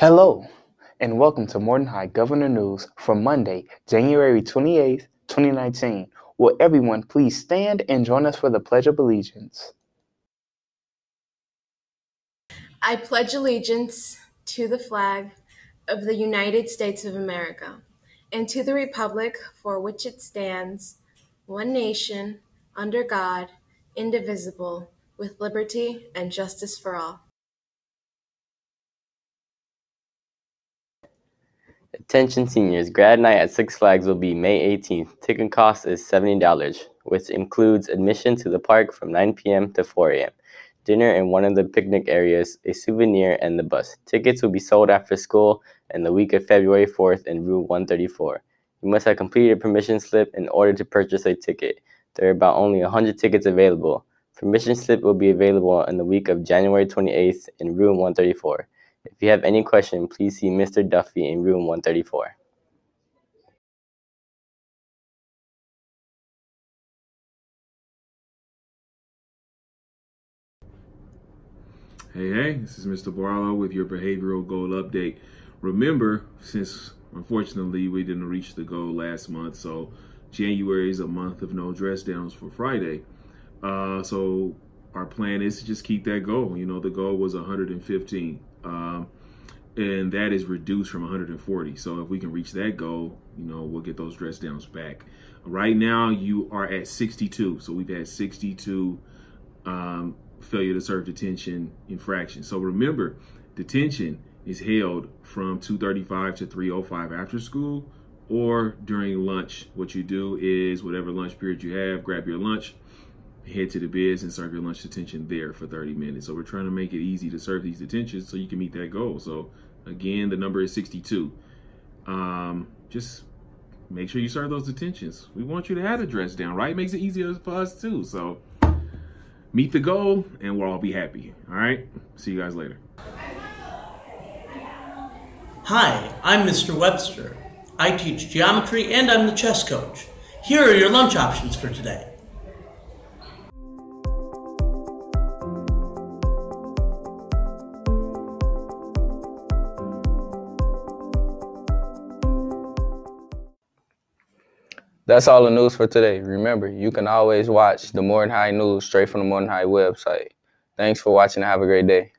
Hello, and welcome to Morton High Governor News for Monday, January 28th, 2019. Will everyone please stand and join us for the Pledge of Allegiance? I pledge allegiance to the flag of the United States of America and to the republic for which it stands, one nation, under God, indivisible, with liberty and justice for all. Attention seniors, grad night at Six Flags will be May 18th. Ticket cost is $70, which includes admission to the park from 9 p.m. to 4 a.m., dinner in one of the picnic areas, a souvenir, and the bus. Tickets will be sold after school and the week of February 4th in Route 134. You must have completed a permission slip in order to purchase a ticket. There are about only 100 tickets available. Permission slip will be available in the week of January 28th in room 134. If you have any question, please see Mr. Duffy in room 134. Hey, hey, this is Mr. Barlow with your behavioral goal update. Remember, since unfortunately we didn't reach the goal last month, so January is a month of no dress downs for Friday. Uh, so our plan is to just keep that goal. You know, the goal was 115, um, and that is reduced from 140. So if we can reach that goal, you know, we'll get those dress downs back. Right now, you are at 62. So we've had 62 um, failure to serve detention infractions. So remember, detention is held from 2:35 to 3:05 after school or during lunch. What you do is whatever lunch period you have, grab your lunch head to the bids and serve your lunch detention there for 30 minutes. So we're trying to make it easy to serve these detentions so you can meet that goal. So again, the number is 62. Um, just make sure you serve those detentions. We want you to have the dress down, right? Makes it easier for us too. So meet the goal and we'll all be happy. All right. See you guys later. Hi, I'm Mr. Webster. I teach geometry and I'm the chess coach. Here are your lunch options for today. That's all the news for today. Remember, you can always watch the Morton High News straight from the Morton High website. Thanks for watching and have a great day.